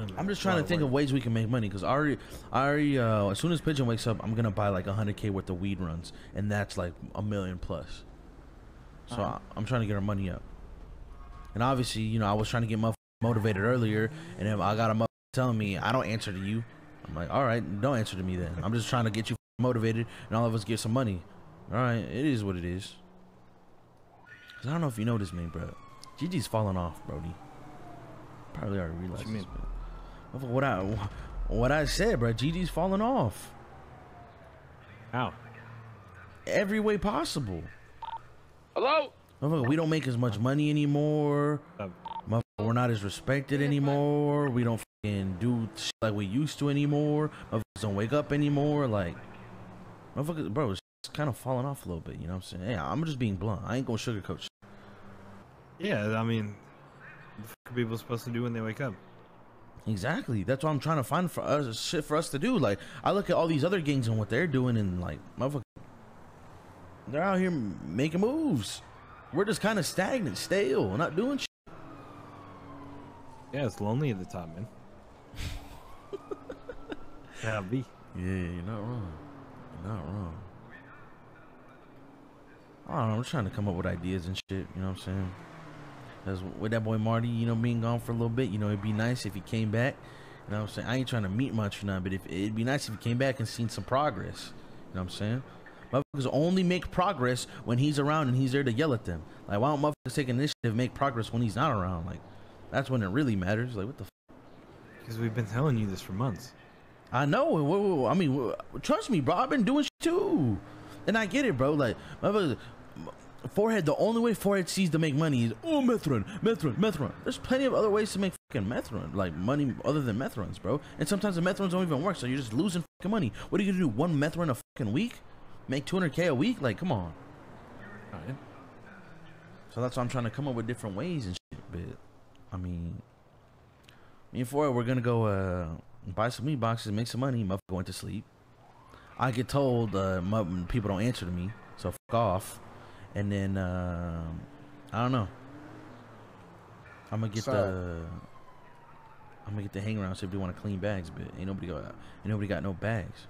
know, man. I'm just trying to think work. of ways we can make money because I already, I already, uh, as soon as Pigeon wakes up, I'm gonna buy like 100k worth of weed runs, and that's like a million plus. So Alright. I, I'm trying to get our money up. And obviously, you know, I was trying to get motherfuckers motivated earlier, and then I got a telling me I don't answer to you. I'm like, all right, don't answer to me then. I'm just trying to get you motivated, and all of us get some money. All right, it is what it is. Cause I don't know if you noticed me, bro. GG's falling off, Brody. Probably already realized. you mean? this, but- What I what I said, bro. GG's falling off How? every way possible. Hello? Motherfucker, we don't make as much money anymore. Uh, we're not as respected anymore. We don't fucking do shit like we used to anymore. Motherfuckers don't wake up anymore. Like, motherfuckers, bro, it's kind of falling off a little bit. You know what I'm saying? Yeah, I'm just being blunt. I ain't gonna sugarcoat shit. yeah, I mean, what the fuck are people supposed to do when they wake up? Exactly. That's what I'm trying to find for us shit for us to do. Like, I look at all these other gangs and what they're doing, and like, motherfucker, they're out here making moves. We're just kind of stagnant, stale, not doing shit. Yeah, it's lonely at the top, man. yeah, B. Yeah, you're not wrong. You're not wrong. I don't know. I'm trying to come up with ideas and shit. You know what I'm saying? Cause with that boy Marty, you know, being gone for a little bit, you know, it'd be nice if he came back. You know what I'm saying? I ain't trying to meet much or nothing, but if it'd be nice if he came back and seen some progress. You know what I'm saying? Motherfuckers only make progress when he's around and he's there to yell at them. Like, why don't motherfuckers take initiative and make progress when he's not around? Like, that's when it really matters. Like, what the Because we've been telling you this for months. I know. and wha- wha- I mean, trust me, bro. I've been doing shit too, and I get it, bro. Like, motherfuckers- 4head. The only way 4head sees to make money is oh meth run, meth run, meth run. There's plenty of other ways to make fucking meth run, like money other than meth runs, bro. And sometimes the meth runs don't even work, so you're just losing fucking money. What are you gonna do? One meth run a fucking week? Make 200k a week? Like, come on. Right. So that's why I'm trying to come up with different ways and shit. But I mean, me and 4head, we're gonna go uh, buy some meat boxes, and make some money. Motherfucker went to sleep. I get told uh, people don't answer to me, so fuck off. And then um I don't know. I'm gonna get So- the. I'm gonna get the hang around see if they want to clean bags, but ain't nobody got ain't nobody got no bags.